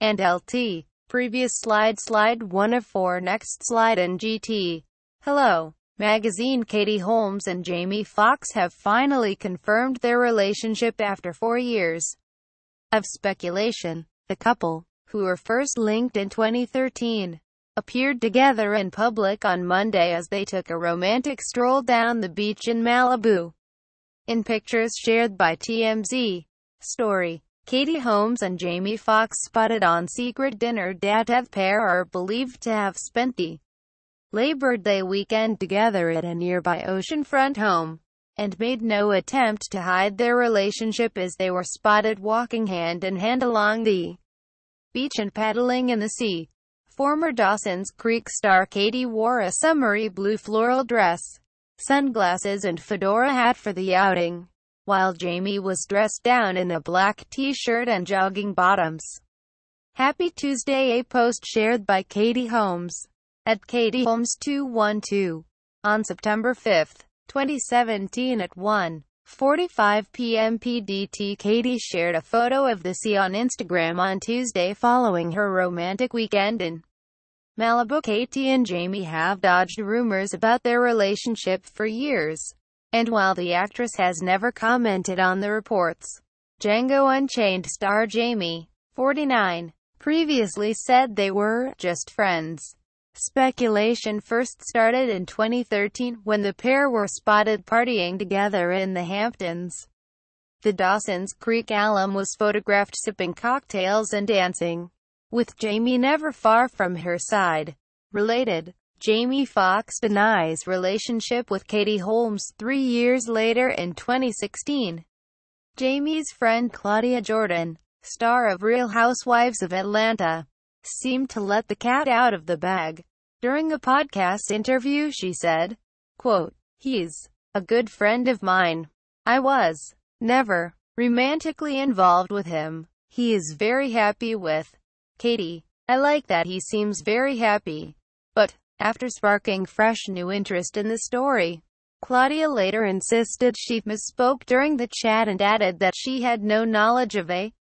and LT. Previous slide slide 1 of 4 next slide and GT. Hello. Magazine Katie Holmes and Jamie Foxx have finally confirmed their relationship after four years of speculation. The couple, who were first linked in 2013, appeared together in public on Monday as they took a romantic stroll down the beach in Malibu. In pictures shared by TMZ, story, Katie Holmes and Jamie Foxx spotted on secret dinner date the pair are believed to have spent the Labor Day weekend together at a nearby oceanfront home, and made no attempt to hide their relationship as they were spotted walking hand in hand along the beach and paddling in the sea. Former Dawson's Creek star Katie wore a summery blue floral dress, sunglasses and fedora hat for the outing while Jamie was dressed down in a black t-shirt and jogging bottoms. Happy Tuesday A post shared by Katie Holmes at Katie Holmes 212 on September 5, 2017 at 1:45 p.m. PDT Katie shared a photo of the sea on Instagram on Tuesday following her romantic weekend in Malibu. Katie and Jamie have dodged rumors about their relationship for years. And while the actress has never commented on the reports, Django Unchained star Jamie, 49, previously said they were just friends. Speculation first started in 2013 when the pair were spotted partying together in the Hamptons. The Dawson's Creek alum was photographed sipping cocktails and dancing, with Jamie never far from her side. Related Jamie Foxx denies relationship with Katie Holmes three years later in 2016. Jamie's friend Claudia Jordan, star of Real Housewives of Atlanta, seemed to let the cat out of the bag. During a podcast interview she said, quote, He's a good friend of mine. I was never romantically involved with him. He is very happy with Katie. I like that he seems very happy. But, after sparking fresh new interest in the story. Claudia later insisted she misspoke during the chat and added that she had no knowledge of a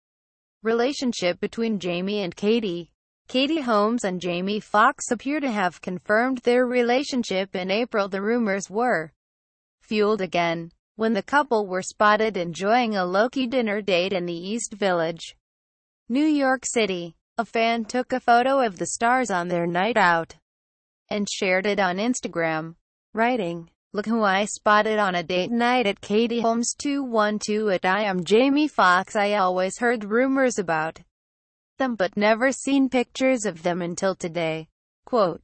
relationship between Jamie and Katie. Katie Holmes and Jamie Foxx appear to have confirmed their relationship in April. The rumors were fueled again when the couple were spotted enjoying a low-key dinner date in the East Village, New York City. A fan took a photo of the stars on their night out and shared it on Instagram, writing, Look who I spotted on a date night at Katie Holmes 212 at I am Jamie Foxx I always heard rumors about them but never seen pictures of them until today. Quote,